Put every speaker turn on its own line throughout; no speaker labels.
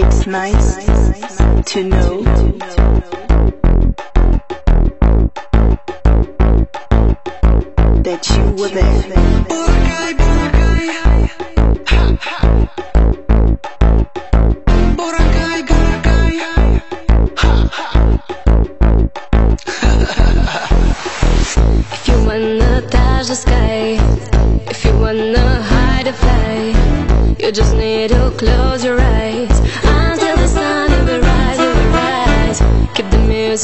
It's nice to know that you were there.
If you wanna touch the sky, if you wanna hide a fly, you just need to close your eyes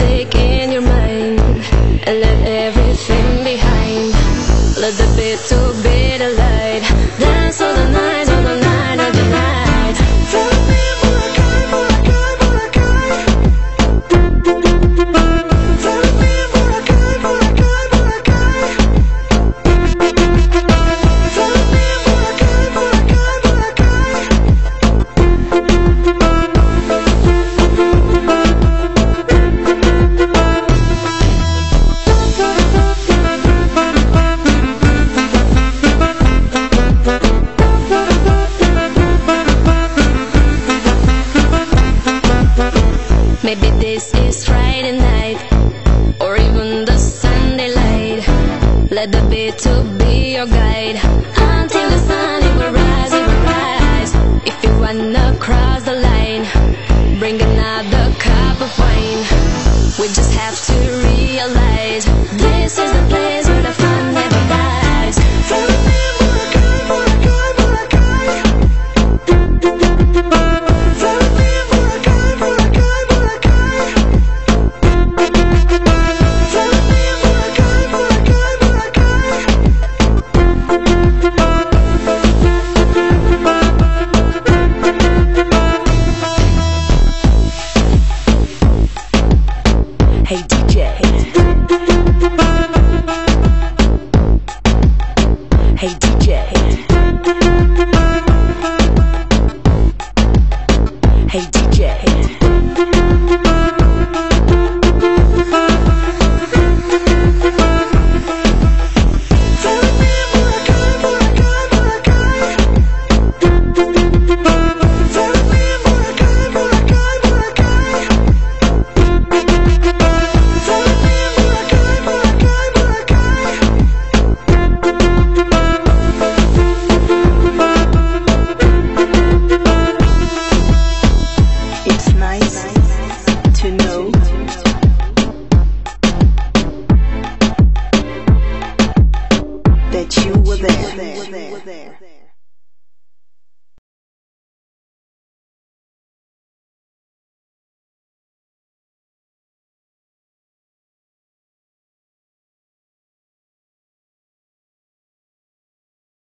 music in your mind and let everything behind. Let the beat to be the light. Dance all the night, all the night, Maybe this is Friday night or even the Sunday light. Let the beat to be your guide until the sun it will rise, it will rise. If you wanna cross the line, bring another cup of wine. We just have to realize this is the place. Hey, hey to know. That you were there.